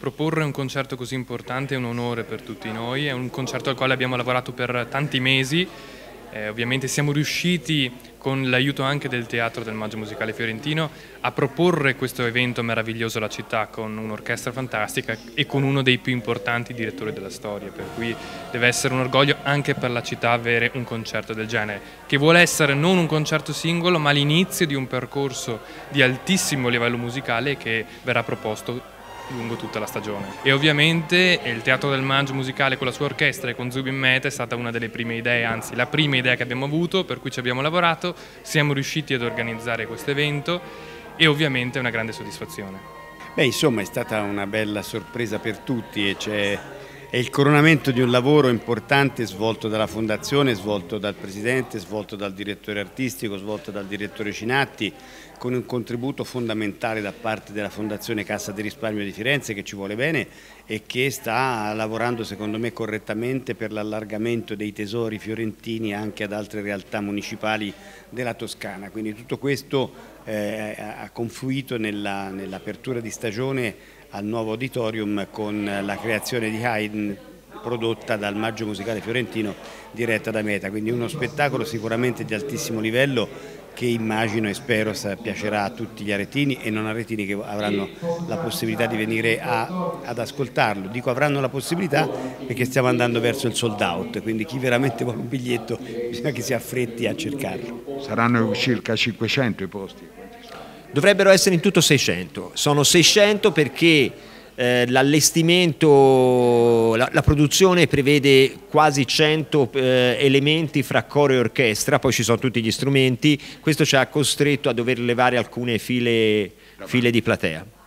Proporre un concerto così importante è un onore per tutti noi, è un concerto al quale abbiamo lavorato per tanti mesi, eh, ovviamente siamo riusciti con l'aiuto anche del Teatro del Maggio Musicale Fiorentino a proporre questo evento meraviglioso alla città con un'orchestra fantastica e con uno dei più importanti direttori della storia, per cui deve essere un orgoglio anche per la città avere un concerto del genere, che vuole essere non un concerto singolo ma l'inizio di un percorso di altissimo livello musicale che verrà proposto lungo tutta la stagione. E ovviamente il Teatro del Maggio musicale con la sua orchestra e con Zubin Mete è stata una delle prime idee, anzi la prima idea che abbiamo avuto, per cui ci abbiamo lavorato, siamo riusciti ad organizzare questo evento e ovviamente è una grande soddisfazione. Beh, insomma, è stata una bella sorpresa per tutti e c'è è il coronamento di un lavoro importante svolto dalla Fondazione, svolto dal Presidente, svolto dal direttore artistico, svolto dal direttore Cinatti, con un contributo fondamentale da parte della Fondazione Cassa di Risparmio di Firenze che ci vuole bene e che sta lavorando secondo me correttamente per l'allargamento dei tesori fiorentini anche ad altre realtà municipali della Toscana. Quindi tutto questo eh, ha confluito nell'apertura nell di stagione al nuovo auditorium con la creazione di Haydn prodotta dal Maggio Musicale Fiorentino diretta da Meta, quindi uno spettacolo sicuramente di altissimo livello che immagino e spero piacerà a tutti gli aretini e non aretini che avranno la possibilità di venire a, ad ascoltarlo. Dico avranno la possibilità perché stiamo andando verso il sold out, quindi chi veramente vuole un biglietto bisogna che si affretti a cercarlo. Saranno circa 500 i posti. Dovrebbero essere in tutto 600, sono 600 perché eh, l'allestimento, la, la, produzione prevede quasi 100 eh, elementi fra coro e orchestra, poi ci sono tutti gli strumenti, questo ci ha costretto a dover levare alcune file, file di platea.